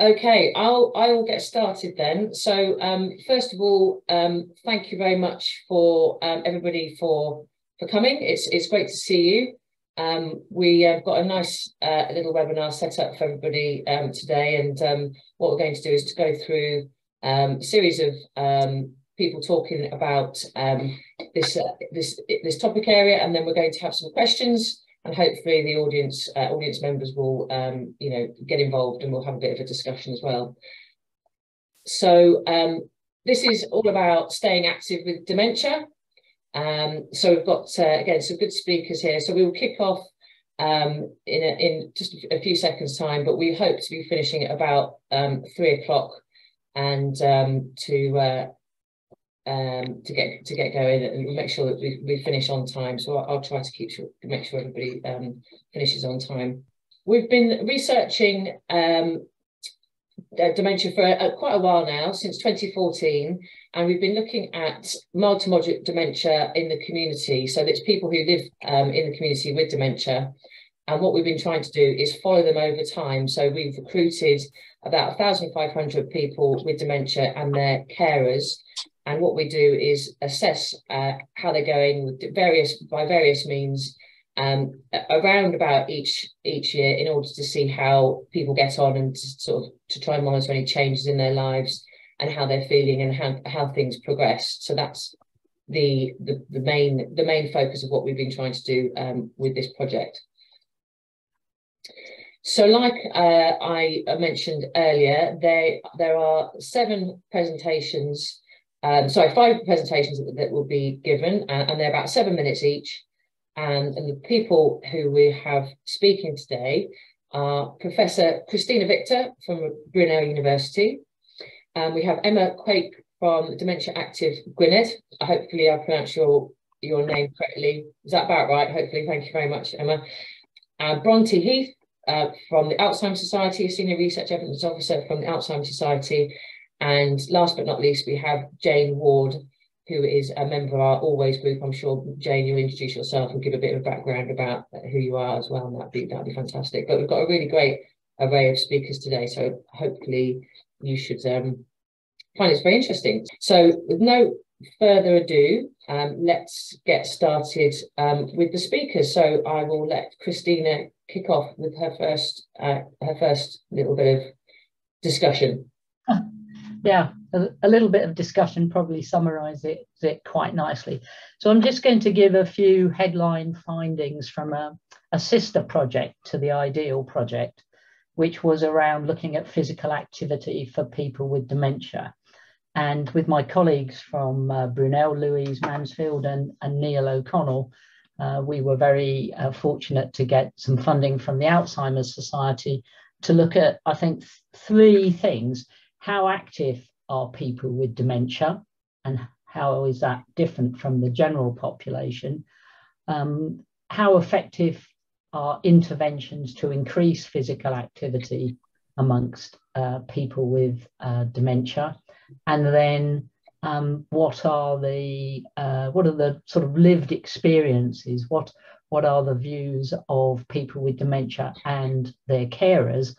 Okay, I'll I will get started then. So um, first of all, um, thank you very much for um, everybody for for coming. It's it's great to see you. Um, we have got a nice uh, little webinar set up for everybody um, today, and um, what we're going to do is to go through a series of people talking about this uh, this this topic area, and then we're going to have some questions and hopefully the audience uh, audience members will um, you know get involved and we'll have a bit of a discussion as well. So um, this is all about staying active with dementia. Um, so we've got uh, again some good speakers here. So we will kick off um, in a, in just a few seconds time, but we hope to be finishing at about um, three o'clock and um, to uh, um, to get to get going and make sure that we, we finish on time. So I'll, I'll try to keep sure make sure everybody um, finishes on time. We've been researching um, dementia for uh, quite a while now, since 2014, and we've been looking at mild to moderate dementia in the community. So that's people who live um, in the community with dementia. And what we've been trying to do is follow them over time. So we've recruited about 1,500 people with dementia and their carers and what we do is assess uh, how they're going with various by various means um, around about each each year in order to see how people get on and to sort of to try and monitor any changes in their lives and how they're feeling and how, how things progress. So that's the, the the main the main focus of what we've been trying to do um, with this project. So like uh, I mentioned earlier, there, there are seven presentations um, sorry, five presentations that, that will be given, uh, and they're about seven minutes each. And, and, the people who we have speaking today are Professor Christina Victor from Brunel University. Um, we have Emma Quaeck from Dementia Actif Gwynedd. Hopefully I pronounced your, your name correctly. Is that about right? Hopefully, thank you very much, Emma. Uh, Bronte Heath uh, from the Alzheimer's Society, a Senior Research Evidence Officer from the Alzheimer's Society, and last but not least, we have Jane Ward, who is a member of our ALWAYs group. I'm sure, Jane, you'll introduce yourself and give a bit of background about who you are as well, and that'd be, that'd be fantastic. But we've got a really great array of speakers today, so hopefully you should um, find it's very interesting. So with no further ado, um, let's get started um, with the speakers. So I will let Christina kick off with her first uh, her first little bit of discussion yeah, a, a, little bit of discussion probably summarizes it, it, quite nicely. So I'm just going to give a few headline findings from a, a sister project to the Ideal project, which was around looking at physical activity for people with dementia. And with my colleagues from uh, Brunel, Louise Mansfield and, and Neil O'Connell, uh, we were very uh, fortunate to get some funding from the Alzheimer's Society to look at, I think, three things how active are people with dementia and how is that different from the general population? Um, how effective are interventions to increase physical activity amongst uh, people with uh, dementia? And then um, what are the uh, what are the sort of lived experiences? What what are the views of people with dementia and their carers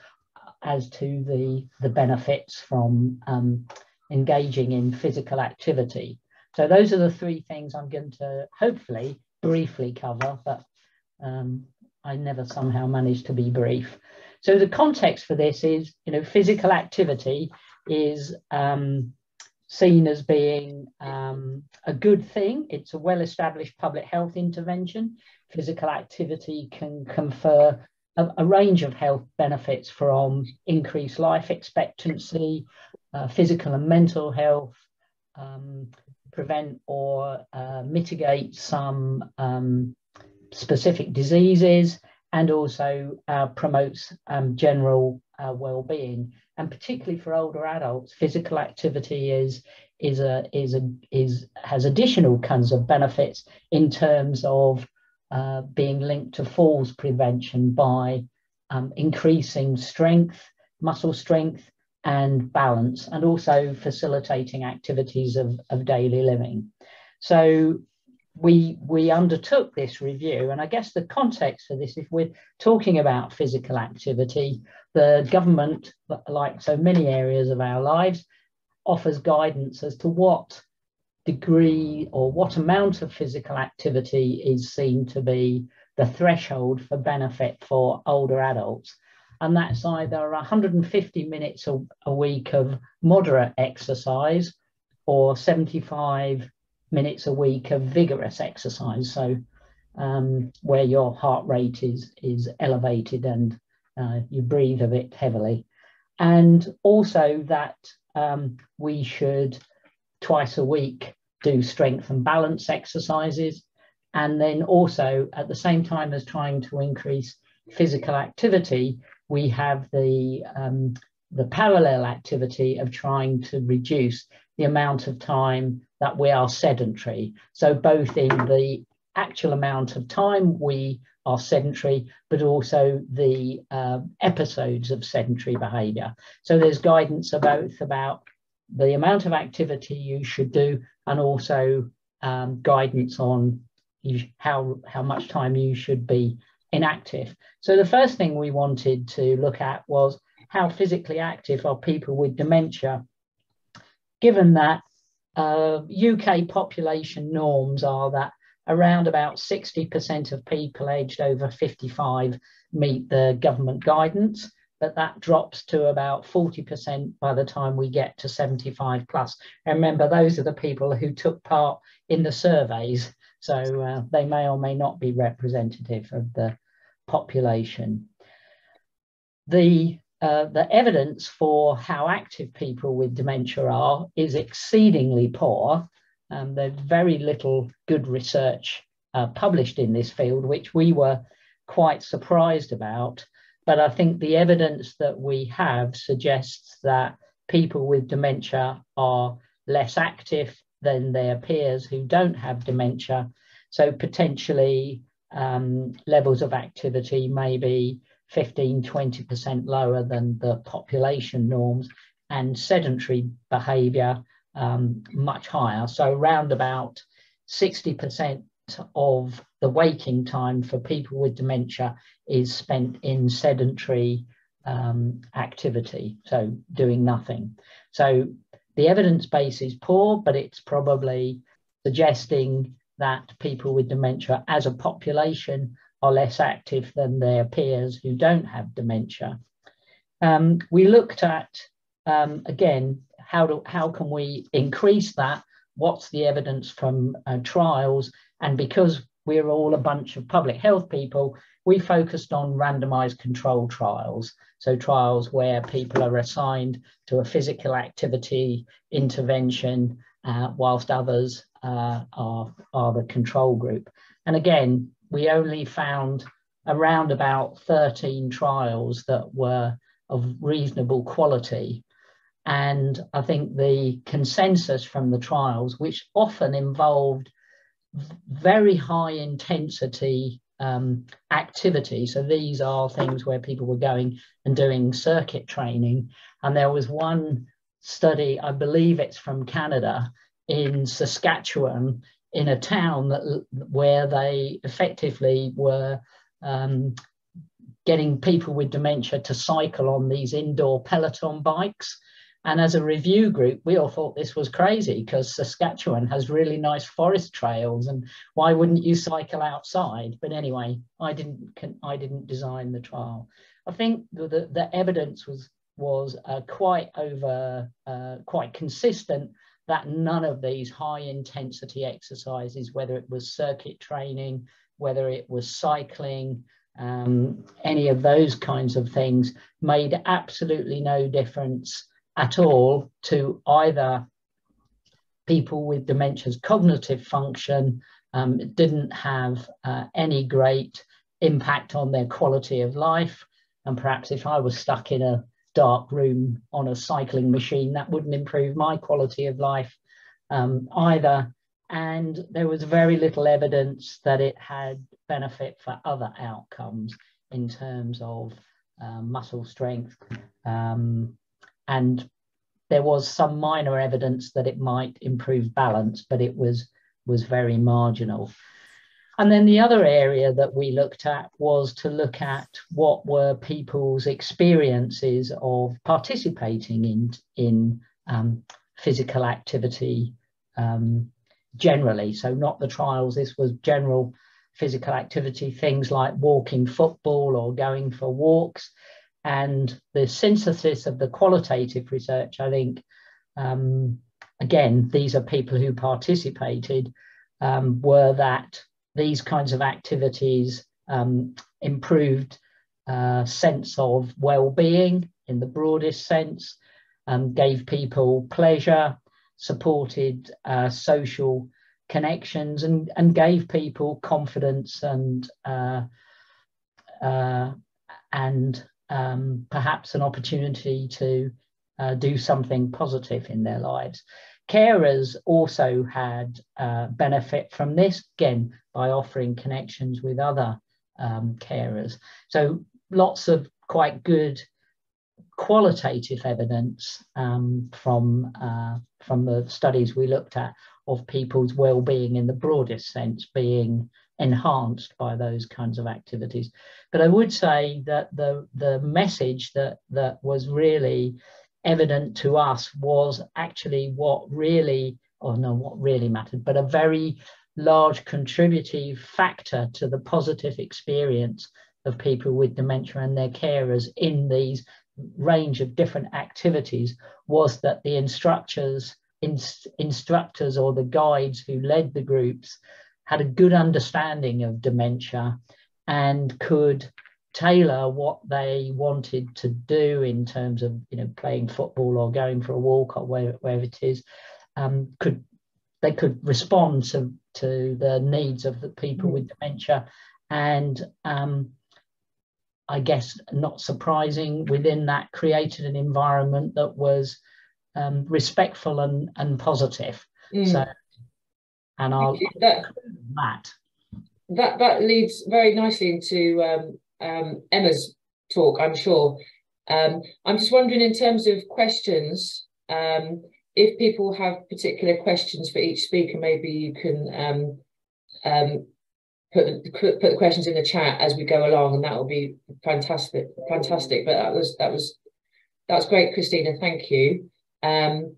as to the, the benefits from um, engaging in physical activity. So those are the three things I'm going to hopefully briefly cover, but um, I never somehow manage to be brief. So the context for this is, you know, physical activity is um, seen as being um, a good thing. It's a well-established public health intervention. Physical activity can confer a, a range of health benefits from increased life expectancy, uh, physical and mental health, um, prevent or uh, mitigate some um, specific diseases, and also uh, promotes um, general uh, well-being. And particularly for older adults, physical activity is is a is a is has additional kinds of benefits in terms of uh, being linked to falls prevention by um, increasing strength, muscle strength, and balance, and also facilitating activities of, of daily living. So, we we undertook this review, and I guess the context for this, if we're talking about physical activity, the government, like so many areas of our lives, offers guidance as to what degree or what amount of physical activity is seen to be the threshold for benefit for older adults. And that's either 150 minutes a, a week of moderate exercise or 75 minutes a week of vigorous exercise. So um, where your heart rate is, is elevated and uh, you breathe a bit heavily. And also that um, we should twice a week do strength and balance exercises. And then also at the same time as trying to increase physical activity, we have the, um, the parallel activity of trying to reduce the amount of time that we are sedentary. So both in the actual amount of time we are sedentary, but also the uh, episodes of sedentary behavior. So there's guidance about, about the amount of activity you should do and also um, guidance on you, how, how much time you should be inactive. So the first thing we wanted to look at was how physically active are people with dementia, given that uh, UK population norms are that around about 60% of people aged over 55 meet the government guidance, but that drops to about 40% by the time we get to 75 plus. And remember, those are the people who took part in the surveys, so uh, they may or may not be representative of the population. The uh, the evidence for how active people with dementia are is exceedingly poor. Um, there's very little good research uh, published in this field, which we were quite surprised about. But I think the evidence that we have suggests that people with dementia are less active than their peers who don't have dementia. So potentially um, levels of activity may be 15, 20% lower than the population norms and sedentary behavior um, much higher. So around about 60% of the waking time for people with dementia is spent in sedentary um, activity, so doing nothing. So the evidence base is poor, but it's probably suggesting that people with dementia as a population are less active than their peers who don't have dementia. Um, we looked at, um, again, how, do, how can we increase that? What's the evidence from uh, trials? And because we're all a bunch of public health people, we focused on randomized control trials. So trials where people are assigned to a physical activity intervention uh, whilst others uh, are, are the control group. And again, we only found around about 13 trials that were of reasonable quality. And I think the consensus from the trials, which often involved very high intensity um, activity. So these are things where people were going and doing circuit training. And there was one study, I believe it's from Canada, in Saskatchewan, in a town that, where they effectively were um, getting people with dementia to cycle on these indoor Peloton bikes. And as a review group, we all thought this was crazy because Saskatchewan has really nice forest trails, and why wouldn't you cycle outside? But anyway, I didn't I didn't design the trial. I think the the, the evidence was was uh, quite over uh, quite consistent that none of these high intensity exercises, whether it was circuit training, whether it was cycling, um, any of those kinds of things, made absolutely no difference at all to either people with dementia's cognitive function. Um, didn't have uh, any great impact on their quality of life. And perhaps if I was stuck in a dark room on a cycling machine, that wouldn't improve my quality of life um, either. And there was very little evidence that it had benefit for other outcomes in terms of uh, muscle strength. Um, and there was some minor evidence that it might improve balance, but it was was very marginal. And then the other area that we looked at was to look at what were people's experiences of participating in, in um, physical activity um, generally. So, not the trials, this was general physical activity, things like walking football or going for walks. And the synthesis of the qualitative research, I think, um, again, these are people who participated, um, were that these kinds of activities um, improved uh, sense of well-being in the broadest sense, um, gave people pleasure, supported uh, social connections, and, and gave people confidence and uh, uh and um, perhaps an opportunity to uh, do something positive in their lives. Carers also had uh, benefit from this, again, by offering connections with other um, carers. So lots of quite good qualitative evidence um, from, uh, from the studies we looked at of people's well-being in the broadest sense being enhanced by those kinds of activities. But I would say that the, the message that, that was really evident to us was actually what really, or no, what really mattered, but a very large contributive factor to the positive experience of people with dementia and their carers in these range of different activities was that the instructors instructors or the guides who led the groups had a good understanding of dementia and could tailor what they wanted to do in terms of you know playing football or going for a walk or where, wherever it is um, could they could respond to to the needs of the people mm. with dementia and um, I guess not surprising within that created an environment that was um, respectful and, and positive. Mm. So, and I'll that, that that that leads very nicely into um, um, Emma's talk, I'm sure. Um, I'm just wondering, in terms of questions, um, if people have particular questions for each speaker, maybe you can um, um, put the, put the questions in the chat as we go along, and that will be fantastic. Fantastic. But that was that was that's great, Christina. Thank you. Um,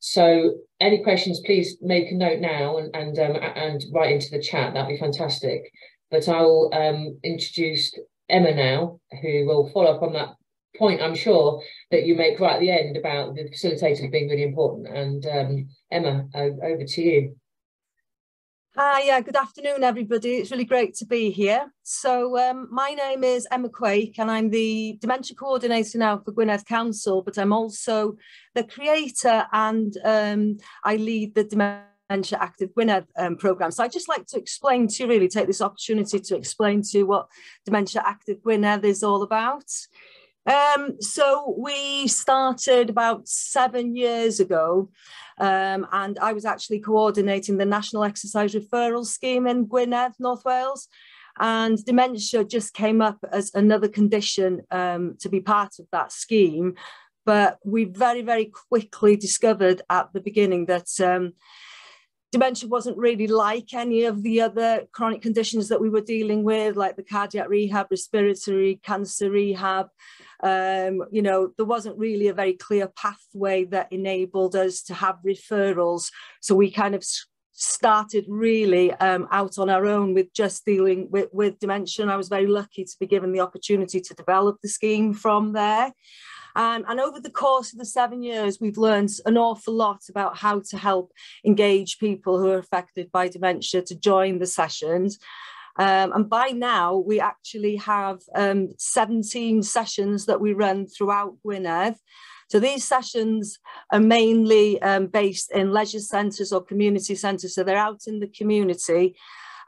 so, any questions, please make a note now and and um, and write into the chat. That'd be fantastic. But I'll um, introduce Emma now, who will follow up on that point, I'm sure, that you make right at the end about the facilitator being really important. And um, Emma, over to you. Hi, yeah, good afternoon, everybody. It's really great to be here. So um, my name is Emma Quaeck and I'm the Dementia Coordinator now for Gwynedd Council, but I'm also the creator and um, I lead the Dementia Dementia Actif Gwynedd um, programme. So I'd just like to explain to you, really take this opportunity to explain to you what Dementia Actif Gwynedd is all about. Um, so we started about seven years ago um, and I was actually coordinating the National Exercise Referral Scheme in Gwynedd, North Wales. And dementia just came up as another condition um, to be part of that scheme. But we very, very quickly discovered at the beginning that um, dementia wasn't really like any of the other chronic conditions that we were dealing with, like the cardiac rehab, respiratory cancer rehab. Um, you know, there wasn't really a very clear pathway that enabled us to have referrals. So we kind of started really um, out on our own with just dealing with, with dementia. I was very lucky to be given the opportunity to develop the scheme from there. Um, and over the course of the seven years, we've learned an awful lot about how to help engage people who are affected by dementia to join the sessions. Um, and by now, we actually have um, 17 sessions that we run throughout Gwynedd. So these sessions are mainly um, based in leisure centres or community centres. So they're out in the community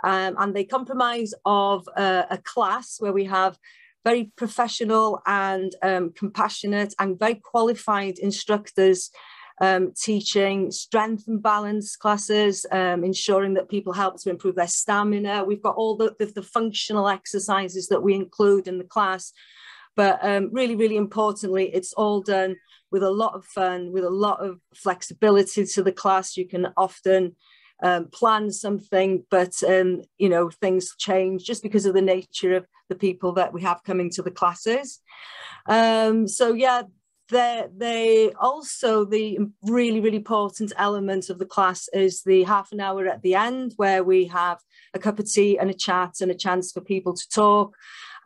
um, and they comprise of uh, a class where we have very professional and um, compassionate and very qualified instructors um, teaching strength and balance classes, um, ensuring that people help to improve their stamina. We've got all the, the, the functional exercises that we include in the class. But um, really, really importantly, it's all done with a lot of fun, with a lot of flexibility to the class. You can often um, plan something, but um, you know things change just because of the nature of the people that we have coming to the classes. Um, so yeah, they they also the really really important element of the class is the half an hour at the end where we have a cup of tea and a chat and a chance for people to talk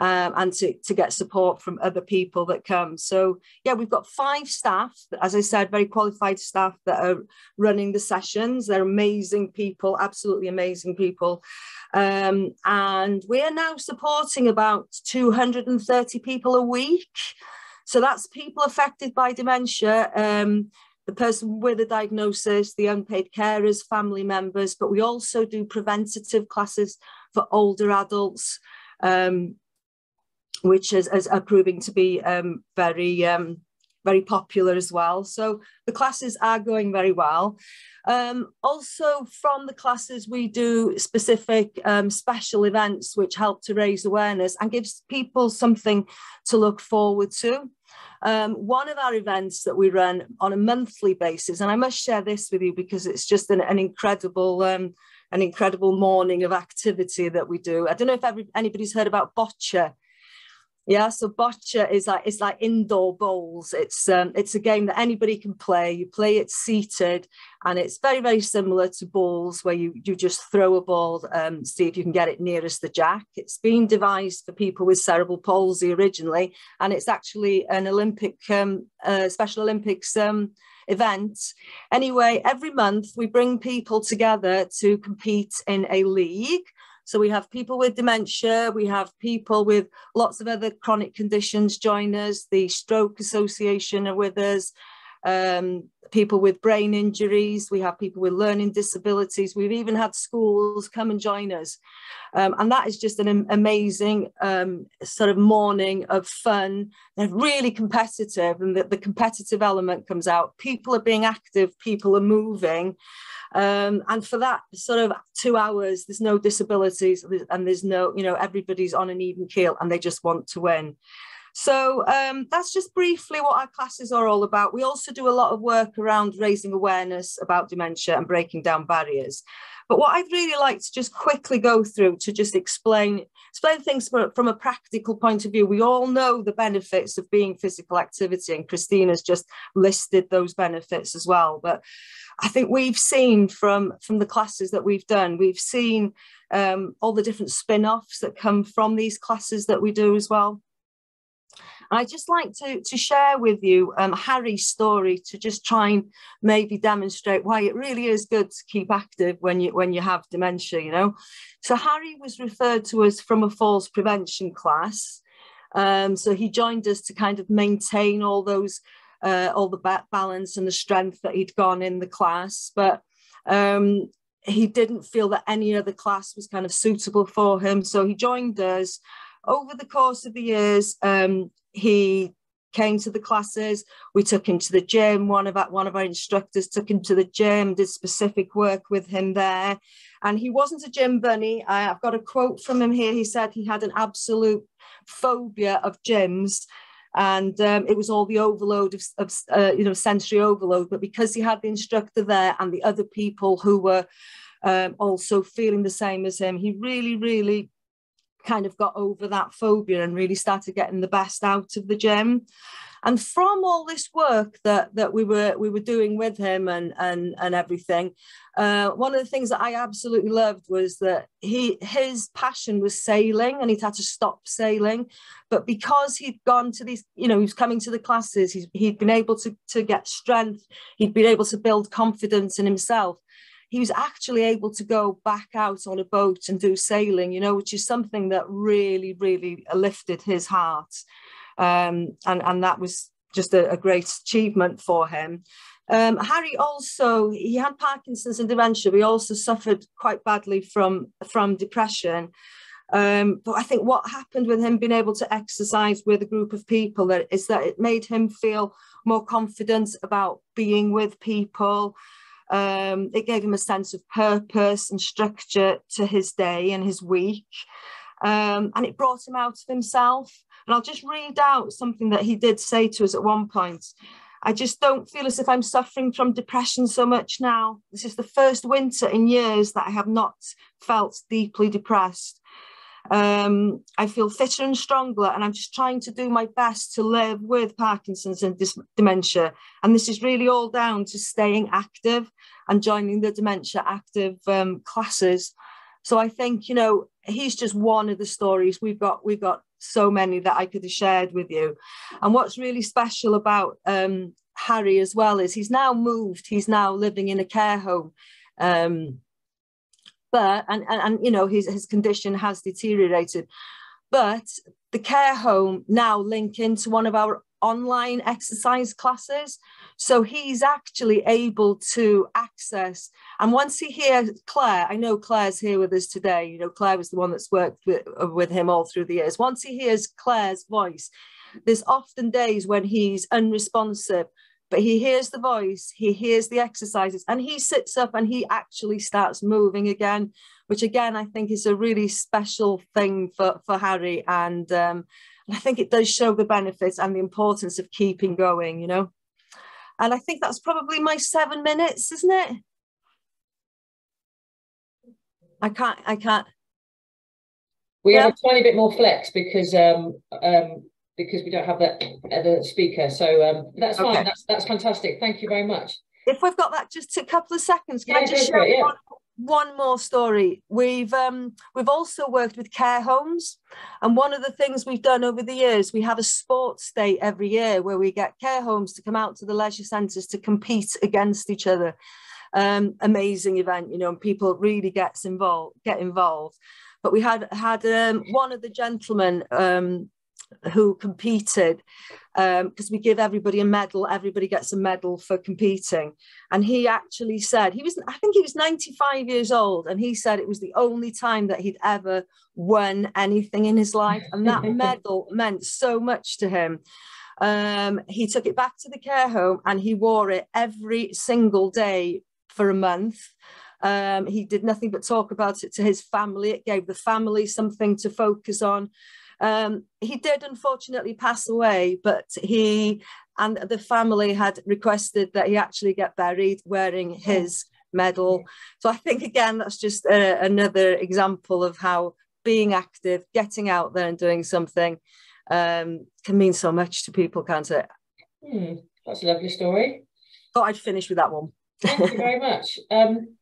um, and to, to get support from other people that come. So yeah, we've got five staff, as I said, very qualified staff that are running the sessions. They're amazing people, absolutely amazing people. Um, and we are now supporting about 230 people a week. So that's people affected by dementia, um, the person with a diagnosis, the unpaid carers, family members, but we also do preventative classes for older adults. Um, which is, is are proving to be um, very um, very popular as well. So the classes are going very well. Um, also from the classes, we do specific um, special events which help to raise awareness and gives people something to look forward to. Um, one of our events that we run on a monthly basis, and I must share this with you because it's just an, an incredible um, an incredible morning of activity that we do. I don't know if every, anybody's heard about Boccia. Yeah, so boccia is like it's like indoor bowls. It's um, it's a game that anybody can play. You play it seated, and it's very very similar to bowls, where you you just throw a ball, um, see if you can get it nearest the jack. It's been devised for people with cerebral palsy originally, and it's actually an Olympic um, uh, Special Olympics um, event. Anyway, every month we bring people together to compete in a league. So we have people with dementia, we have people with lots of other chronic conditions join us, the Stroke Association are with us, um, people with brain injuries, we have people with learning disabilities, we've even had schools come and join us. Um, and that is just an amazing um, sort of morning of fun. They're really competitive and the, the competitive element comes out. People are being active, people are moving. Um, and for that sort of two hours, there's no disabilities and there's no, you know, everybody's on an even keel and they just want to win. So um, that's just briefly what our classes are all about. We also do a lot of work around raising awareness about dementia and breaking down barriers. But what I'd really like to just quickly go through to just explain explain things from, a practical point of view. We all know the benefits of being physical activity, and Christina's just listed those benefits as well. But I think we've seen from from the classes that we've done, we've seen um, all the different spin-offs that come from these classes that we do as well. I'd just like to, to share with you um, Harry's story to just try and maybe demonstrate why it really is good to keep active when you when you have dementia, you know. So Harry was referred to us from a falls prevention class. Um, so he joined us to kind of maintain all those uh, all the balance and the strength that he'd gone in the class. But um, he didn't feel that any other class was kind of suitable for him. So he joined us. Over the course of the years, um, he came to the classes. We took him to the gym. One of our, one of our instructors took him to the gym, did specific work with him there. And he wasn't a gym bunny. I, have got a quote from him here. He said he had an absolute phobia of gyms. And um, it was all the overload of, of uh, you know, sensory overload. But because he had the instructor there and the other people who were um, also feeling the same as him, he really, really kind of got over that phobia and really started getting the best out of the gym. And from all this work that that we were we were doing with him and and and everything uh, one of the things that i absolutely loved was that he his passion was sailing and he'd had to stop sailing. But because he'd gone to these you know he was coming to the classes he's, he'd been able to to get strength he'd been able to build confidence in himself he was actually able to go back out on a boat and do sailing, you know, which is something that really, really lifted his heart. Um, and, and that was just a, a great achievement for him. Um, Harry also, he had Parkinson's and dementia. We also suffered quite badly from, from depression. Um, but I think what happened with him being able to exercise with a group of people that is that it made him feel more confident about being with people. Um, it gave him a sense of purpose and structure to his day and his week. Um, and it brought him out of himself. And I'll just read out something that he did say to us at one point. I just don't feel as if I'm suffering from depression so much now. This is the first winter in years that I have not felt deeply depressed. Um, I feel fitter and stronger, and I'm just trying to do my best to live with Parkinson's and dementia. And this is really all down to staying active and joining the dementia active um, classes. So I think you know he's just one of the stories we've got. We've got so many that I could have shared with you. And what's really special about um, Harry as well is he's now moved. He's now living in a care home. Um, but and, and, and you know his, his condition has deteriorated. But the care home now link into one of our online exercise classes. So he's actually able to access and once he hears claire i know claire's here with us today. You know claire was the one that's worked with, with him all through the years. Once he hears claire's voice there's often days when he's unresponsive but he hears the voice, he hears the exercises, and he sits up and he actually starts moving again, which again I think is a really special thing for, for Harry. And, um, and I think it does show the benefits and the importance of keeping going, you know. And I think that's probably my seven minutes, isn't it? I can't, I can't. We yeah. have a tiny bit more flex because um, um, because we don't have that other speaker. So um, that's fine. That's that's fantastic. Thank you very much. If we've got that just a couple of seconds, can yeah, I just share yeah. one, one, more story? We've um, we've also worked with care homes, and one of the things we've done over the years, we have a sports day every year where we get care homes to come out to the leisure centres to compete against each other. Um, amazing event, you know, and people really gets involved, get involved. But we had had um, one of the gentlemen um, who competed because um, we give everybody a medal everybody gets a medal for competing and he actually said he was i think he was 95 years old and he said it was the only time that he'd ever won anything in his life and that medal meant so much to him um, he took it back to the care home and he wore it every single day for a month um, he did nothing but talk about it to his family. It gave the family something to focus on. Um, he did unfortunately pass away, but he and the family had requested that he actually get buried wearing his medal. So I think again that's just a, another example of how being active, getting out there and doing something um, can mean so much to people, can't it? Hmm, that's a lovely story. Thought I'd finish with that one. Thank you very much. Um,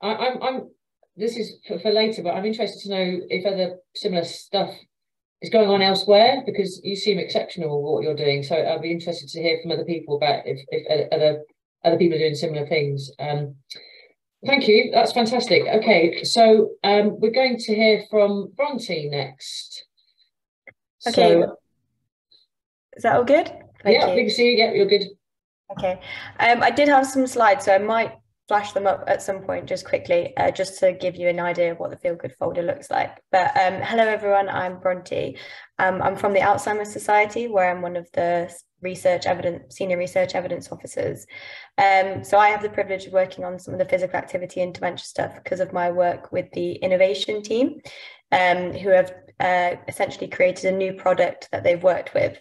I, I'm, I'm. This is for, for later, but I'm interested to know if other similar stuff is going on elsewhere because you seem exceptional what you're doing. So I'd be interested to hear from other people about if, if other other people are doing similar things. Um, thank you. That's fantastic. Okay, so um, we're going to hear from Bronte next. Okay. So, is that all good? Thank yeah, you. good to see you. Yeah, you're good. Okay. Um, I did have some slides, so I might flash them up at some point just quickly, uh, just to give you an idea of what the Feel Good folder looks like. But um, hello everyone, I'm Bronte. Um, I'm from the Alzheimer's Society, where I'm one of the research evidence, senior research evidence officers. Um, so I have the privilege of working on some of the physical activity dementia stuff because of my work with the innovation team, um, who have uh, essentially created a new product that they've worked with.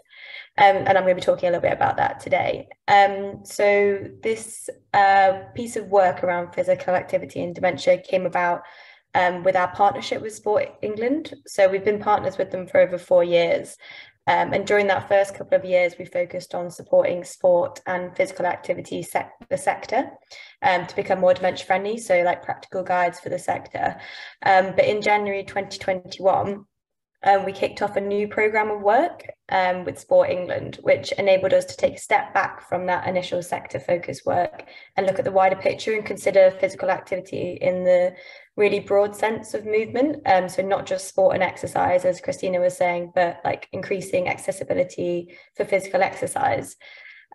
Um, and I'm going to be talking a little bit about that today. Um, so this uh, piece of work around physical activity and dementia came about um, with our partnership with Sport England. So we've been partners with them for over four years. Um, and during that first couple of years, we focused on supporting sport and physical activity sec the sector um, to become more dementia friendly. So like practical guides for the sector. Um, but in January 2021, um, we kicked off a new program of work um, with Sport England, which enabled us to take a step back from that initial sector focused work and look at the wider picture and consider physical activity in the really broad sense of movement. Um, so not just sport and exercise, as Christina was saying, but like increasing accessibility for physical exercise.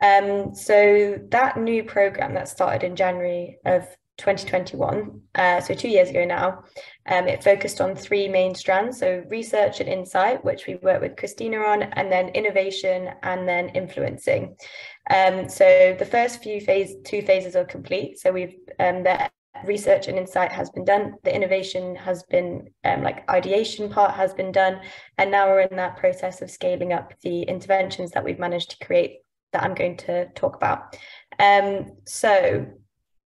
Um, so that new program that started in January of 2021, uh, so two years ago now, um, it focused on three main strands. So research and insight, which we worked with Christina on, and then innovation and then influencing. Um, so the first few phase, two phases are complete. So we've um, the research and insight has been done. The innovation has been um, like ideation part has been done, and now we're in that process of scaling up the interventions that we've managed to create that I'm going to talk about. Um, so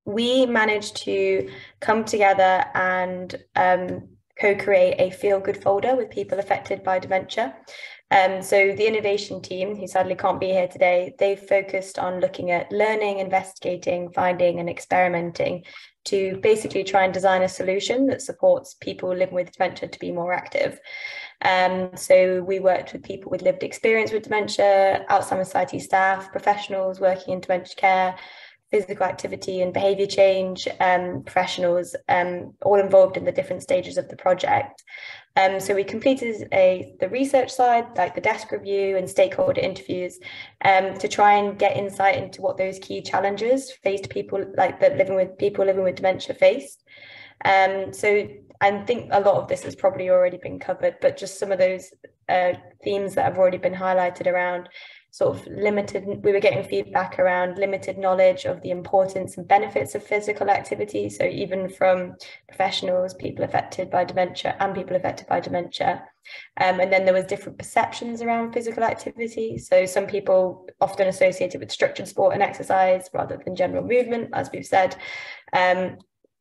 we managed to come together and um, co-create a feel-good folder with people affected by dementia. Um, so the innovation team, who sadly can't be here today, they've focused on looking at learning, investigating, finding, and experimenting to basically try and design a solution that supports people living with dementia to be more active. Um, so we worked with people with lived experience with dementia, Alzheimer's Society staff, professionals working in dementia care, physical activity and behaviour change um, professionals, um, all involved in the different stages of the project. Um, so we completed a the research side, like the desk review and stakeholder interviews, um, to try and get insight into what those key challenges faced people like that living with people living with dementia faced. Um, so I think a lot of this has probably already been covered, but just some of those uh, themes that have already been highlighted around sort of limited we were getting feedback around limited knowledge of the importance and benefits of physical activity. So even from professionals people affected by dementia and people affected by dementia. Um, and then there was different perceptions around physical activity. So some people often associated with structured sport and exercise rather than general movement as we've said. Um,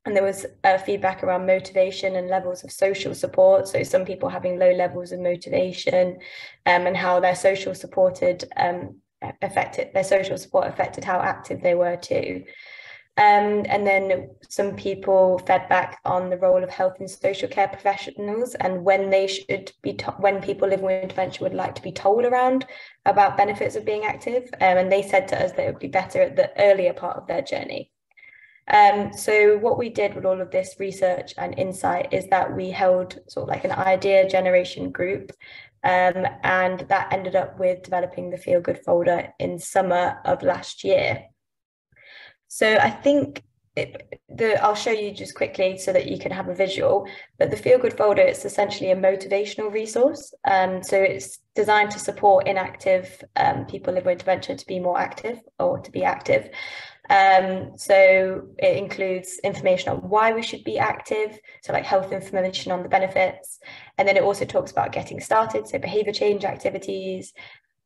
and there was uh, feedback around motivation and levels of social support. So some people having low levels of motivation um, and how their social supported um, affected their social support affected how active they were too. Um, and then some people fed back on the role of health and social care professionals and when they should be when people living with dementia would like to be told around about benefits of being active. Um, and they said to us that it would be better at the earlier part of their journey. Um, so what we did with all of this research and insight is that we held sort of like an idea generation group um, and that ended up with developing the feel good folder in summer of last year. So I think it, the, I'll show you just quickly so that you can have a visual, but the feel good folder is essentially a motivational resource. Um, so it's designed to support inactive um, people living with dementia to be more active or to be active. Um, so it includes information on why we should be active, so like health information on the benefits. And then it also talks about getting started, so behavior change activities.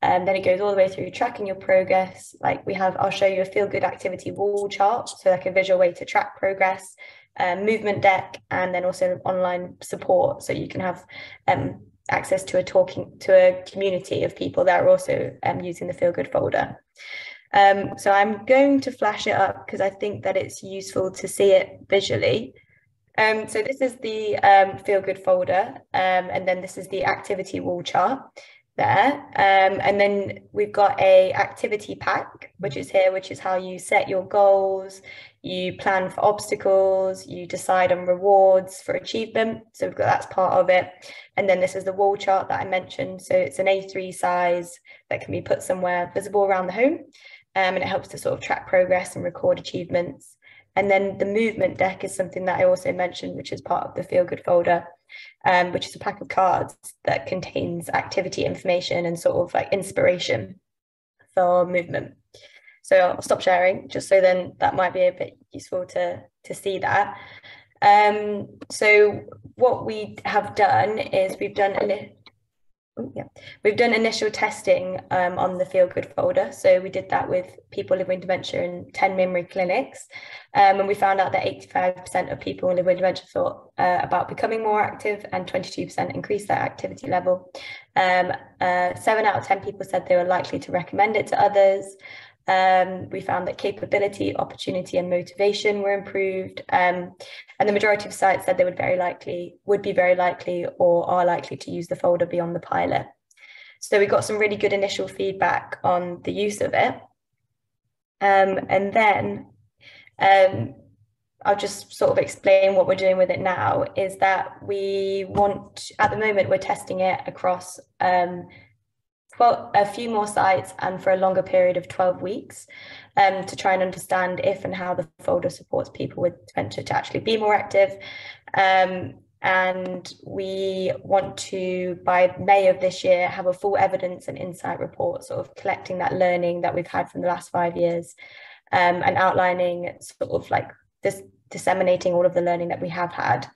And then it goes all the way through tracking your progress. Like we have, I'll show you a feel good activity wall chart, so like a visual way to track progress, um, movement deck, and then also online support. So you can have um, access to a talking to a community of people that are also um, using the feel good folder. Um, so I'm going to flash it up because I think that it's useful to see it visually. Um, so this is the um, feel good folder, um, and then this is the activity wall chart there. Um, and then we've got a activity pack, which is here, which is how you set your goals, you plan for obstacles, you decide on rewards for achievement. So we've got that's part of it. And then this is the wall chart that I mentioned. So it's an A3 size that can be put somewhere visible around the home um, and it helps to sort of track progress and record achievements. And then the movement deck is something that I also mentioned, which is part of the Feel Good folder, um, which is a pack of cards that contains activity information and sort of like inspiration for movement. So I'll stop sharing just so then that might be a bit useful to, to see that. Um, so what we have done is we've done a yeah, we've done initial testing um, on the Feel Good folder. So we did that with people living with dementia in 10 memory clinics. Um, and we found out that 85% of people living with dementia thought uh, about becoming more active and 22% increased their activity level. Um, uh, seven out of 10 people said they were likely to recommend it to others. Um, we found that capability, opportunity, and motivation were improved. Um, and the majority of sites said they would very likely, would be very likely, or are likely to use the folder beyond the pilot. So we got some really good initial feedback on the use of it. Um, and then um, I'll just sort of explain what we're doing with it now is that we want, at the moment, we're testing it across um, well, a few more sites and for a longer period of 12 weeks um, to try and understand if and how the folder supports people with dementia to actually be more active. Um, and we want to, by May of this year, have a full evidence and insight report, sort of collecting that learning that we've had from the last five years um, and outlining sort of like this disseminating all of the learning that we have had.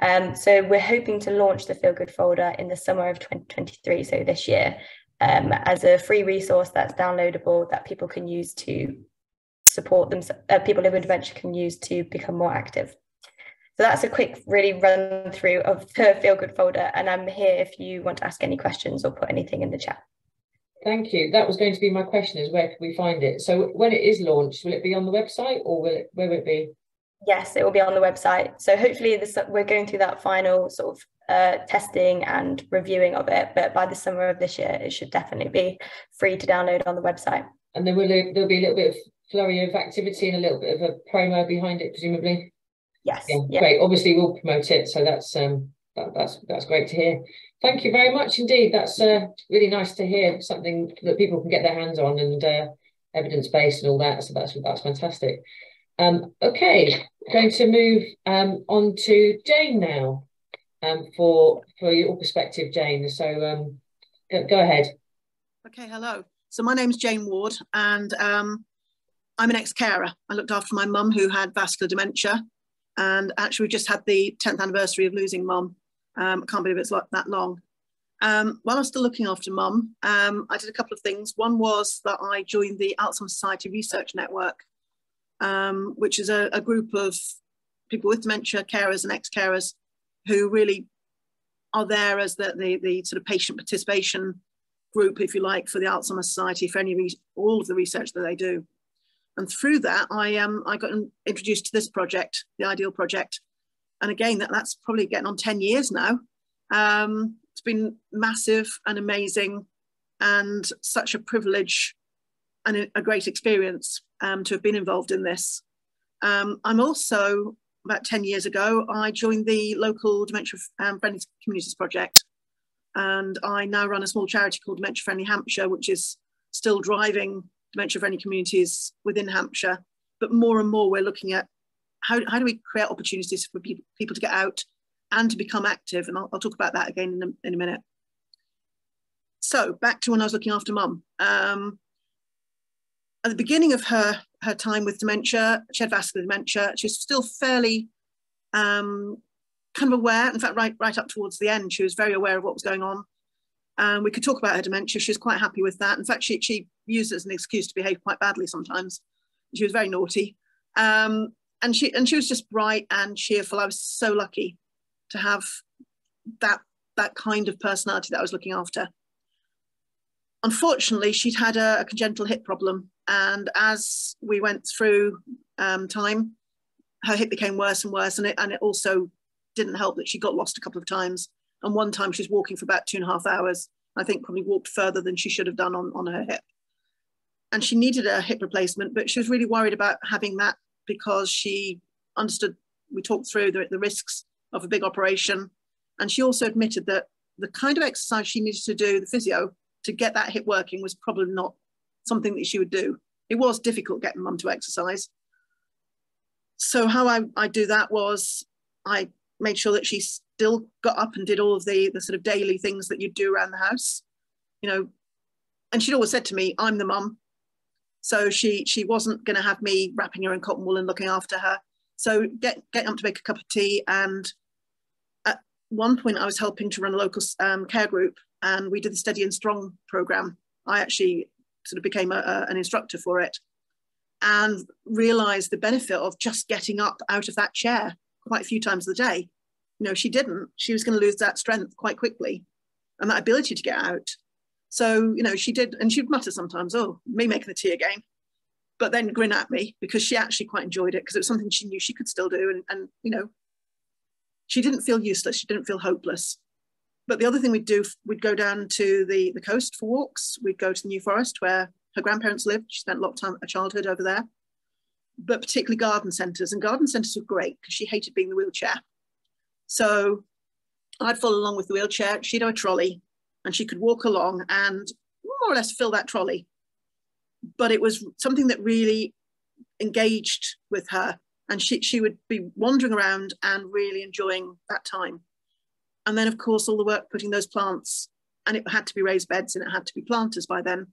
Um, so we're hoping to launch the Feel Good folder in the summer of 2023, so this year, um, as a free resource that's downloadable that people can use to support them, uh, people living with dementia can use to become more active. So that's a quick, really run through of the Feel Good folder. And I'm here if you want to ask any questions or put anything in the chat. Thank you. That was going to be my question is where can we find it? So when it is launched, will it be on the website or will it, where will it be? Yes, it will be on the website. So hopefully this, we're going through that final sort of uh, testing and reviewing of it. But by the summer of this year, it should definitely be free to download on the website. And there will there'll be a little bit of flurry of activity and a little bit of a promo behind it, presumably. Yes. Yeah, yeah. Great. Obviously, we'll promote it, so that's um that, that's that's great to hear. Thank you very much indeed. That's uh, really nice to hear something that people can get their hands on and uh, evidence based and all that. So that's that's fantastic. Um, okay, going to move um, on to Jane now um, for for your perspective, Jane. So um, go, go ahead. Okay, hello. So my name's Jane Ward, and um, I'm an ex-carer. I looked after my mum who had vascular dementia, and actually we just had the 10th anniversary of losing mum. Um, I can't believe it's like that long. Um, while I was still looking after mum, um, I did a couple of things. One was that I joined the Alzheimer's Society Research Network, um, which is a, a, group of people with dementia, carers and ex-carers who really are there as the, the, the, sort of patient participation group, if you like, for the Alzheimer's Society for any all of the research that they do. And through that, I um, I got introduced to this project, the Ideal Project. And again, that, that's probably getting on 10 years now. Um, it's been massive and amazing and such a privilege and a great experience um, to have been involved in this. Um, I'm also, about 10 years ago, I joined the local Dementia um, Friendly Communities Project. And I now run a small charity called Dementia Friendly Hampshire, which is still driving dementia friendly communities within Hampshire. But more and more, we're looking at how, how do we create opportunities for people, people to get out and to become active. And I'll, I'll talk about that again in a, in a, minute. So back to when I was looking after mum. Um, at the beginning of her, her time with dementia, she had vascular dementia. She was still fairly um, kind of aware. In fact, right, right up towards the end, she was very aware of what was going on. Um, we could talk about her dementia. She was quite happy with that. In fact, she, she used it as an excuse to behave quite badly sometimes. She was very naughty. Um, and she and she was just bright and cheerful. I was so lucky to have that that kind of personality that I was looking after. Unfortunately, she'd had a, a congenital hip problem, and as we went through um, time, her hip became worse and worse, and it and it also didn't help that she got lost a couple of times. And one time she was walking for about two and a half hours. I think probably walked further than she should have done on, on her hip. And she needed a hip replacement, but she was really worried about having that because she understood, we talked through the, the risks of a big operation. And she also admitted that the kind of exercise she needed to do, the physio, to get that hip working was probably not something that she would do. It was difficult getting mum to exercise. So how I, I do that was I made sure that she still got up and did all of the, the sort of daily things that you do around the house, you know. And she'd always said to me, I'm the mum. So she she wasn't going to have me wrapping her in cotton wool and looking after her. So get, getting up to make a cup of tea. And at one point, I was helping to run a local um, care group and we did the Steady and Strong program. I actually sort of became a, a, an instructor for it and realized the benefit of just getting up out of that chair quite a few times a day. You know, she didn't. She was going to lose that strength quite quickly and that ability to get out. So, you know, she did, and she'd mutter sometimes, oh, me making the tea again, but then grin at me because she actually quite enjoyed it because it was something she knew she could still do. And, and, you know, she didn't feel useless. She didn't feel hopeless. But the other thing we'd do, we'd go down to the, the coast for walks. We'd go to the New Forest where her grandparents lived. She spent a lot of time, a childhood over there but particularly garden centres. And garden centres were great because she hated being the wheelchair. So I'd follow along with the wheelchair. She'd have a trolley and she could walk along and more or less fill that trolley. But it was something that really engaged with her. And she, she would be wandering around and really enjoying that time. And then, of course, all the work putting those plants, and it had to be raised beds and it had to be planters by then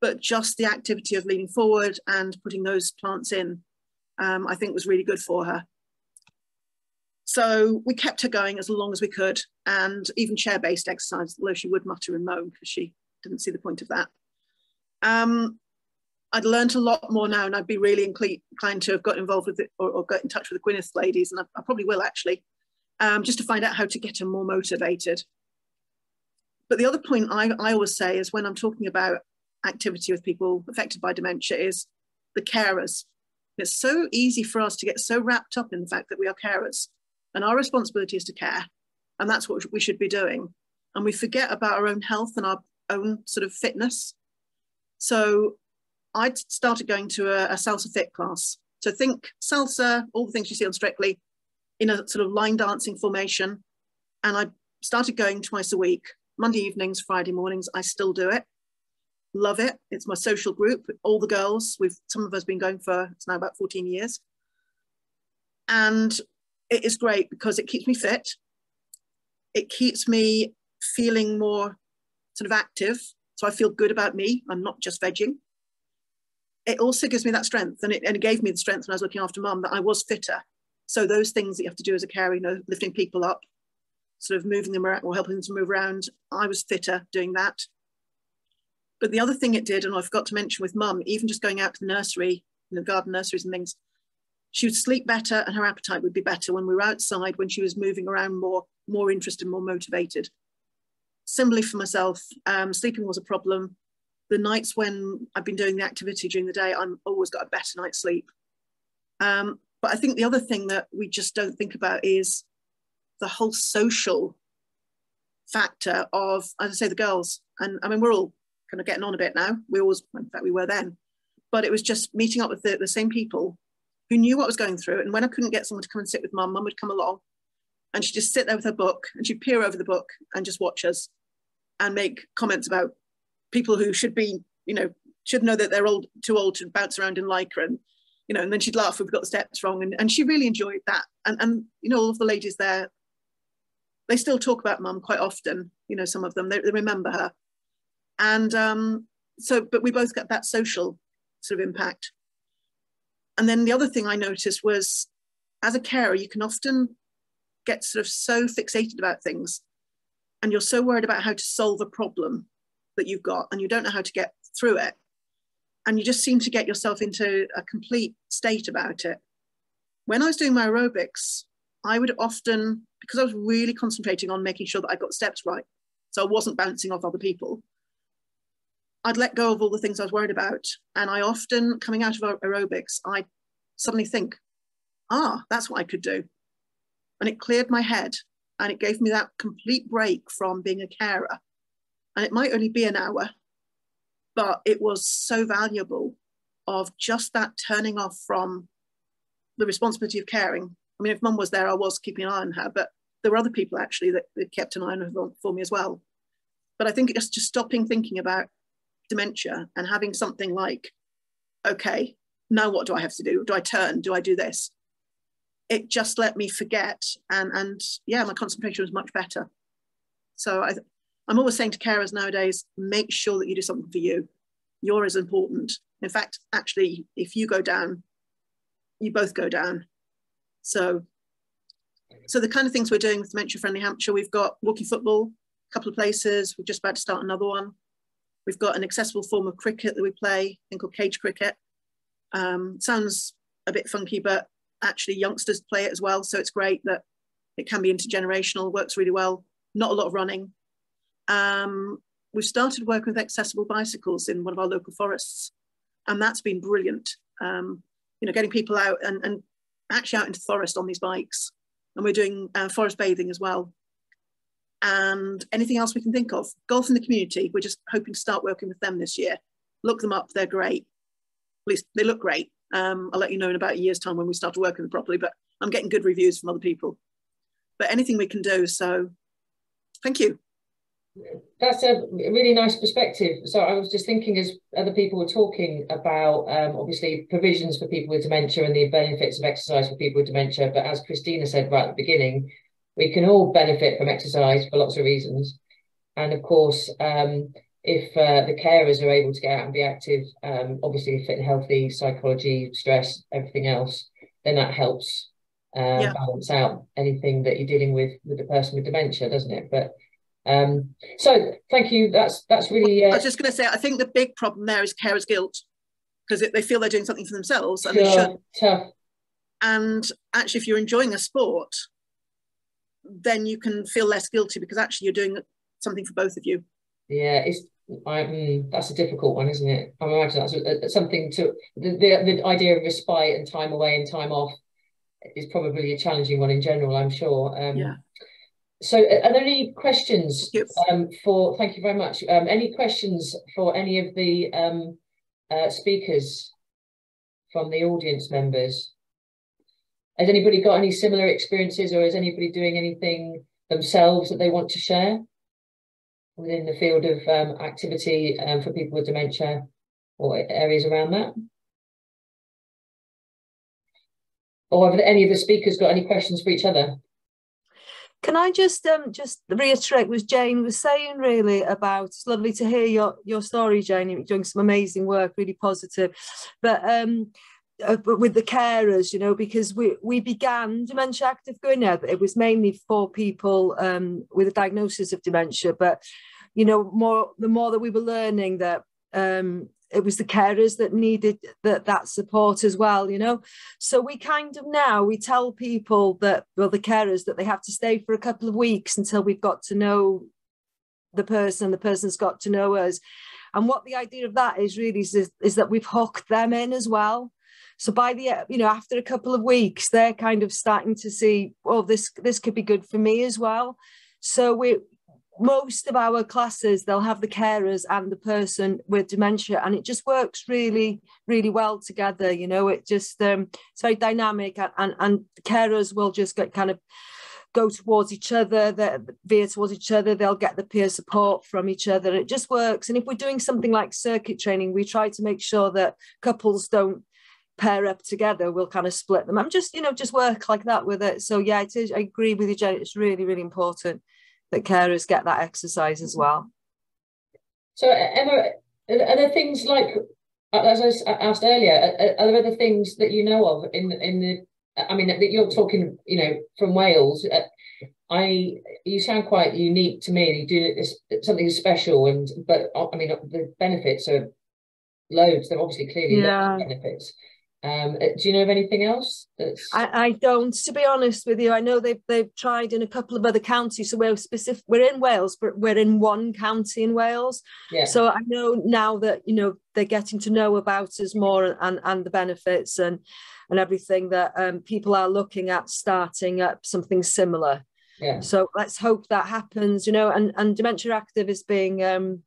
but just the activity of leaning forward and putting those plants in, um, I think was really good for her. So we kept her going as long as we could and even chair-based exercise, although she would mutter and moan because she didn't see the point of that. Um, I'd learned a lot more now, and I'd be really inclined to have got involved with it or, or got in touch with the Gwynedd ladies, and I, I probably will actually, um, just to find out how to get them more motivated. But the other point I, I always say is when I'm talking about activity with people affected by dementia is the carers. It's so easy for us to get so wrapped up in the fact that we are carers and our responsibility is to care. And that's what we should be doing. And we forget about our own health and our own sort of fitness. So I started going to a, a salsa fit class. So think salsa, all the things you see on Strictly in a sort of line dancing formation. And I started going twice a week, Monday evenings, Friday mornings. I still do it love it. It's my social group, all the girls. We've some of us been going for it's now about 14 years. And it is great because it keeps me fit. It keeps me feeling more sort of active. So I feel good about me. I'm not just vegging. It also gives me that strength. And it, and it gave me the strength when I was looking after mum that I was fitter. So those things that you have to do as a carer, you know, lifting people up, sort of moving them around or helping them to move around, I was fitter doing that. But the other thing it did, and I forgot to mention with mum, even just going out to the nursery, you know, garden nurseries and things, she would sleep better and her appetite would be better when we were outside, when she was moving around more, more interested, more motivated. Similarly for myself, um, sleeping was a problem. The nights when I've been doing the activity during the day, I'm always got a better night's sleep. Um, but I think the other thing that we just don't think about is the whole social factor of, as I say, the girls. And I mean, we're all kind of getting on a bit now. We always, in fact, we were then. But it was just meeting up with the, the same people who knew what was going through. And when I couldn't get someone to come and sit with mum, mum would come along and she'd just sit there with her book and she'd peer over the book and just watch us and make comments about people who should be, you know, should know that they're old, too old to bounce around in lycra and, you know, and then she'd laugh if we got the steps wrong. And, and she really enjoyed that. And, and, you know, all of the ladies there, they still talk about mum quite often, you know, some of them, they, they remember her. And um, so, but we both got that social sort of impact. And then the other thing I noticed was as a carer, you can often get sort of so fixated about things and you're so worried about how to solve a problem that you've got and you don't know how to get through it. And you just seem to get yourself into a complete state about it. When I was doing my aerobics, I would often, because I was really concentrating on making sure that I got steps right, so I wasn't bouncing off other people, I'd let go of all the things I was worried about. And I often, coming out of aerobics, I suddenly think, ah, that's what I could do. And it cleared my head and it gave me that complete break from being a carer. And it might only be an hour, but it was so valuable of just that turning off from the responsibility of caring. I mean, if mum was there, I was keeping an eye on her, but there were other people actually that, that kept an eye on her for me as well. But I think it's just stopping thinking about dementia and having something like, okay, now what do I have to do? Do I turn? Do I do this? It just let me forget. And, and yeah, my concentration was much better. So I, I'm always saying to carers nowadays, make sure that you do something for you. You're as important. In fact, actually, if you go down, you both go down. So, so the kind of things we're doing with Dementia Friendly Hampshire, we've got walking football, a couple of places. We're just about to start another one. We've got an accessible form of cricket that we play, thing called cage cricket. Um, sounds a bit funky, but actually youngsters play it as well. So it's great that it can be intergenerational, works really well. Not a lot of running. Um, we've started working with accessible bicycles in one of our local forests, and that's been brilliant. Um, you know, getting people out and, and actually out into the forest on these bikes. And we're doing uh, forest bathing as well and anything else we can think of. Golf in the community, we're just hoping to start working with them this year. Look them up, they're great. At least they look great. Um, I'll let you know in about a year's time when we start working properly, but I'm getting good reviews from other people. But anything we can do, so thank you. That's a really nice perspective. So I was just thinking as other people were talking about um, obviously provisions for people with dementia and the benefits of exercise for people with dementia. But as Christina said right at the beginning, we can all benefit from exercise for lots of reasons. And of course, um, if uh, the carers are able to get out and be active, um, obviously fit and healthy, psychology, stress, everything else, then that helps uh, yeah. balance out anything that you're dealing with with the person with dementia, doesn't it? But Um, so thank you. That's that's really. Uh, I was just going to say, I think the big problem there is carers' guilt because they feel they're doing something for themselves and sure, they should. Tough. And actually, if you're enjoying a sport, then you can feel less guilty because actually you're doing something for both of you. Yeah, it's I, mm, that's a difficult one, isn't it? I imagine that's a, a, something to the, the the idea of respite and time away and time off is probably a challenging one in general. I'm sure. Um, yeah. So, are there any questions um, for? Thank you very much. Um, any questions for any of the um, uh, speakers from the audience members? Has anybody got any similar experiences, or is anybody doing anything themselves that they want to share within the field of um, activity um, for people with dementia or areas around that? Or have any of the speakers got any questions for each other? Can I just um, just reiterate what Jane was saying really about it's lovely to hear your your story, Jane. You're doing some amazing work, really positive. But um uh, with the carers, you know, because we we began Dementia Actif Gwynedd. It was mainly for people um, with a diagnosis of dementia, but you know, more the more that we were learning that um, it was the carers that needed that that support as well you know? So we kind of now we tell people that well the carers that they have to stay for a couple of weeks until we've got to know the person the person's got to know us. And what the idea of that is really is, is that we've hooked them in as well. So by the you know after a couple of weeks they're kind of starting to see oh this this could be good for me as well. So we most of our classes they'll have the carers and the person with dementia and it just works really really well together you know it just um it's very dynamic and and, and carers will just get kind of go towards each other they veer towards each other they'll get the peer support from each other it just works and if we're doing something like circuit training we try to make sure that couples don't pair up together we'll kind of split them i'm just you know just work like that with it so yeah it is i agree with you jen it's really really important that carers get that exercise as mm-hmm. well. So, Emma, are there things like, uh, as I uh, asked earlier, are, there other things that you know of in in the? Uh, I mean, that you're talking, you know, from Wales. Uh, I you sound quite unique to me. You do this, something special, and but I mean, the benefits are loads. They're obviously clearly yeah. benefits. Um, uh, do you know of anything else? I, I don't. To be honest with you, I know they've they've tried in a couple of other counties. So we're specific. We're in Wales, but we're in one county in Wales. Yeah. So I know now that you know they're getting to know about us more and and the benefits and and everything that um, people are looking at starting up something similar. Yeah. So let's hope that happens. You know, and and Dementia Active is being um,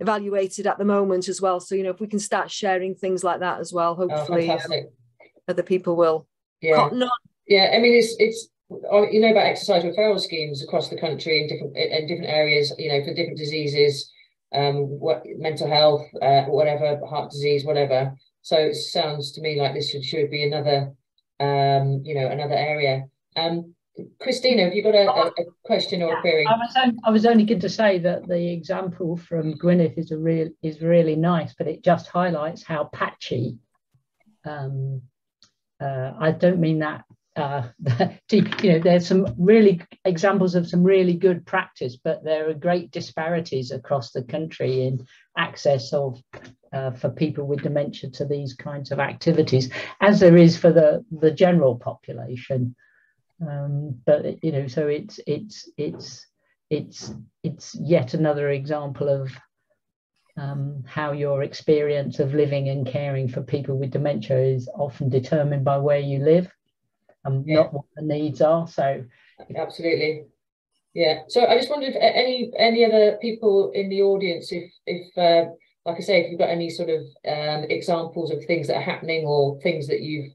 evaluated at the moment as well. So, you know, if we can start sharing things like that as well, oh, hopefully oh, um, other people will yeah. Yeah, I mean, it's, it's, oh, you know about exercise referral schemes across the country in different in different areas, you know, for different diseases, um, what mental health, uh, whatever, heart disease, whatever. So it sounds to me like this should, should be another, um, you know, another area. Um, Christina, have you got a, a question or a query? I was, only, I was only going to say that the example from Gwynedd is a real is really nice, but it just highlights how patchy. Um, uh, I don't mean that. Uh, you know, there's some really examples of some really good practice, but there are great disparities across the country in access of uh, for people with dementia to these kinds of activities, as there is for the the general population. Um, but you know, so it's it's it's it's it's yet another example of um, how your experience of living and caring for people with dementia is often determined by where you live and yeah. not what the needs are. So absolutely. Yeah. So I just wondered if any any other people in the audience, if if uh, like I say, if you've got any sort of um, examples of things that are happening or things that you've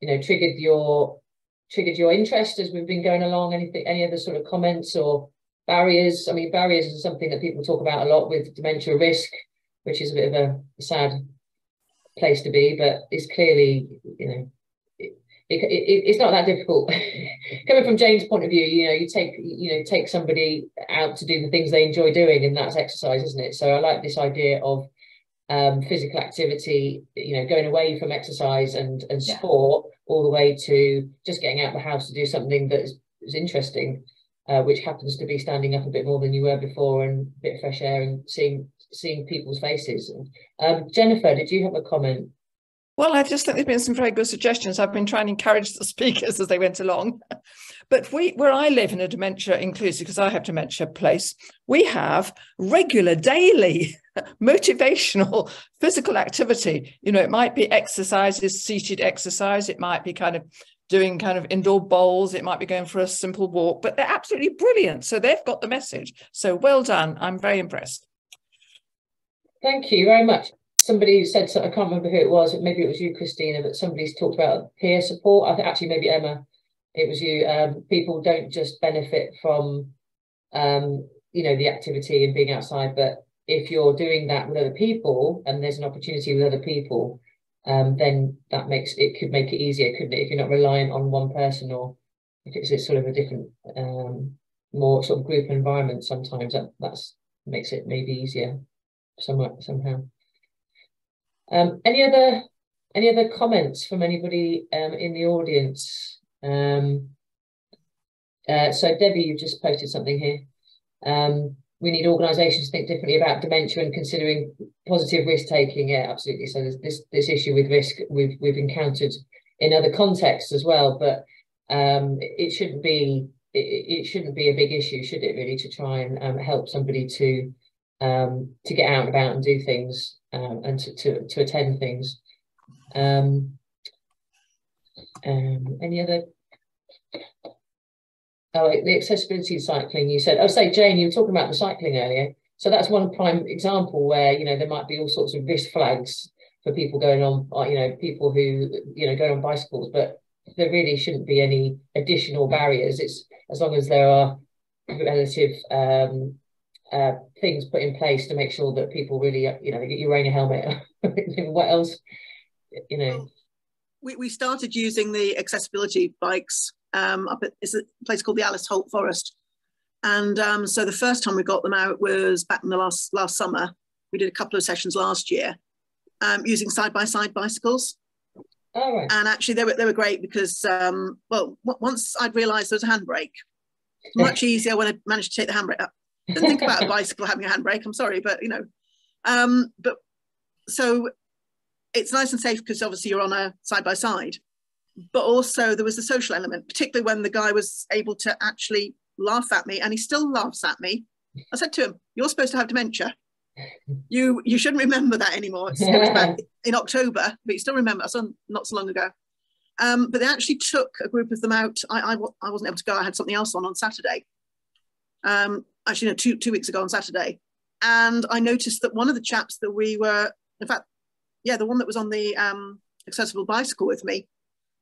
you know triggered your triggered your interest as we've been going along? Anything, any other sort of comments or barriers? I mean, barriers is something that people talk about a lot with dementia risk, which is a bit of a sad place to be, but it's clearly, you know, it, it, it, it's not that difficult. Coming from Jane's point of view, you know, you take you know take somebody out to do the things they enjoy doing, and that's exercise, isn't it? So I like this idea of um, physical activity, you know, going away from exercise and and sport, all the way to just getting out of the house to do something that is, is interesting. uh, which happens to be standing up a bit more than you were before and a bit of fresh air and seeing seeing people's faces. Um, Jennifer, did you have a comment? Well, I just think there's been some very good suggestions. I've been trying to encourage the speakers as they went along. But we, where I live in a dementia inclusive, because I have dementia place, we have regular daily motivational physical activity. You know, it might be exercises, seated exercise. It might be kind of doing kind of indoor bowls. It might be going for a simple walk, but they're absolutely brilliant. So they've got the message. So well done. I'm very impressed. Thank you very much. Somebody said, I can't remember who it was, maybe it was you, Christina, but somebody's talked about peer support. I think actually maybe Emma, it was you. Um, people don't just benefit from, um, you know, the activity and being outside, but if you're doing that with other people and there's an opportunity with other people, um, then that makes it could make it easier, couldn't it? If you're not reliant on one person or if it's a sort of a different, um, more sort of group environment, sometimes that that's makes it maybe easier somewhat somehow. Um, any other any other comments from anybody um, in the audience? Um, uh, so Debbie, you've just posted something here. We need organisations to think differently about dementia and considering positive risk taking. Yeah, absolutely. So this this issue with risk we've we've encountered in other contexts as well, but um, it shouldn't be it, it, shouldn't be a big issue, should it? Really, to try and um, help somebody to um, to get out and about and do things um, and to, to to attend things. Um, um, any other Oh, the accessibility cycling, you said. Oh, say, Jane, you were talking about the cycling earlier. So that's one prime example where, you know, there might be all sorts of risk flags for people going on, uh, you know, people who, you know, go on bicycles, but there really shouldn't be any additional barriers. It's as long as there are relative um, uh, things put in place to make sure that people really, uh, you know, get your own helmet. what else, you know? We, we started using the accessibility bikes um, up at it's a place called the Alice Holt Forest. And um, so the first time we got them out was back in the last last summer. We did a couple of sessions last year um, using side by side bicycles. Oh, right. And actually, they were they were great because um, well, once I'd realised there was a handbrake, much easier when I managed to take the handbrake up. Didn't think about a bicycle having a handbrake. I'm sorry, but you know, um, but so it's nice and safe because obviously you're on a side by side but also there was a social element, particularly when the guy was able to actually laugh at me, and he still laughs at me. I said to him, "You're supposed to have dementia. You you shouldn't remember that anymore." It's, it was back in October, but you still remember. I saw not so long ago. Um, but they actually took a group of them out. I, I, I wasn't able to go. I had something else on on Saturday. Um, actually, no, two two weeks ago on Saturday, and I noticed that one of the chaps that we were, in fact, yeah, the one that was on the um, accessible bicycle with me,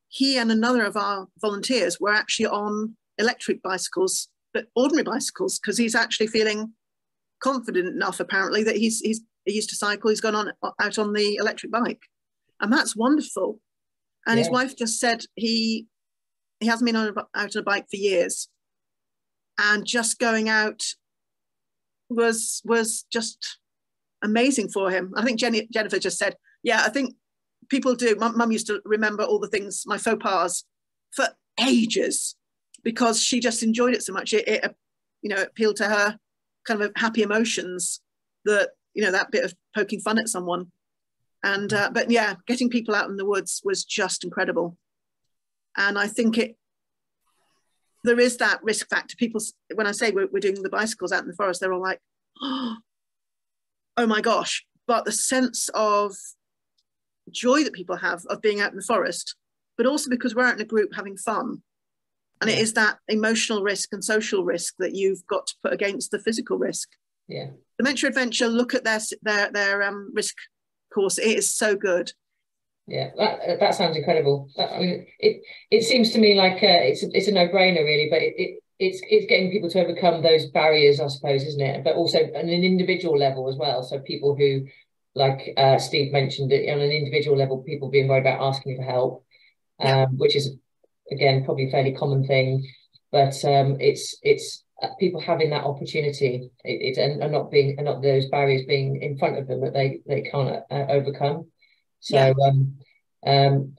he and another of our volunteers were actually on electric bicycles, but ordinary bicycles, because he's actually feeling confident enough, apparently, that he's, he's he used to cycle, he's gone on out on the electric bike. And that's wonderful. And yeah. his wife just said he he hasn't been on a, out on a bike for years. And just going out was was just amazing for him. I think Jenny, Jennifer just said, yeah, I think people do. Mum used to remember all the things, my faux pas, for ages, because she just enjoyed it so much. It, it you know, appealed to her kind of happy emotions that you know that bit of poking fun at someone. And uh, but yeah, getting people out in the woods was just incredible. And I think it there is that risk factor. People, when I say we're, we're doing the bicycles out in the forest, they're all like, oh, oh my gosh. But the sense of joy that people have of being out in the forest, but also because we're out in a group having fun. And yeah. it is that emotional risk and social risk that you've got to put against the physical risk. Yeah. Dementia Adventure, look at their their their um, risk course. It is so good. Yeah, that that sounds incredible. I mean, it it seems to me like uh, it's a, it's a no brainer really, but it, it it's it's getting people to overcome those barriers, I suppose, isn't it? But also on an individual level as well. So people who like uh, Steve mentioned, on an individual level, people being worried about asking for help, um, which is again probably a fairly common thing. But um, it's it's uh, people having that opportunity, it, it, and, and, not being and not those barriers being in front of them that they they can't uh, overcome. So yeah. um, um,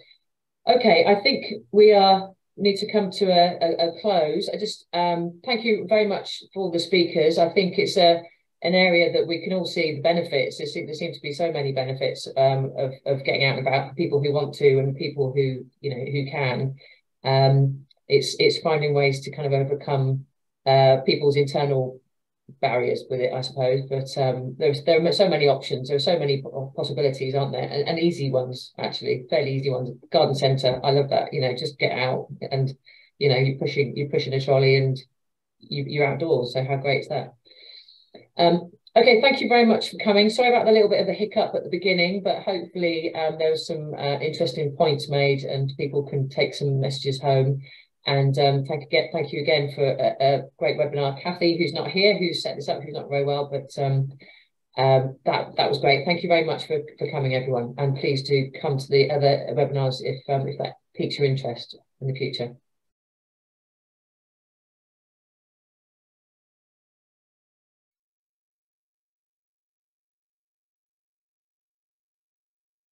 okay, I think we are need to come to a, a, a close. I just um, thank you very much for all the speakers. I think it's a an area that we can all see the benefits. There seem, there seem to be so many benefits um, of, of getting out and about people who want to and people who you know who can. Um, it's it's finding ways to kind of overcome uh, people's internal barriers with it, I suppose. But um, there's there are so many options. There are so many possibilities, aren't there? And, and easy ones, actually, fairly easy ones. Garden centre, I love that. You know, just get out and you know you're pushing you're pushing a trolley and you, you're outdoors. So how great is that? Um, okay, thank you very much for coming. Sorry about the little bit of a hiccup at the beginning, but hopefully um, there was some uh, interesting points made and people can take some messages home. And um, thank, again, thank you again for a, a, great webinar. Kathy, who's not here, who set this up, who's not very well, but um, um, that that was great. Thank you very much for, for coming, everyone. And please do come to the other webinars if um, if that piques your interest in the future.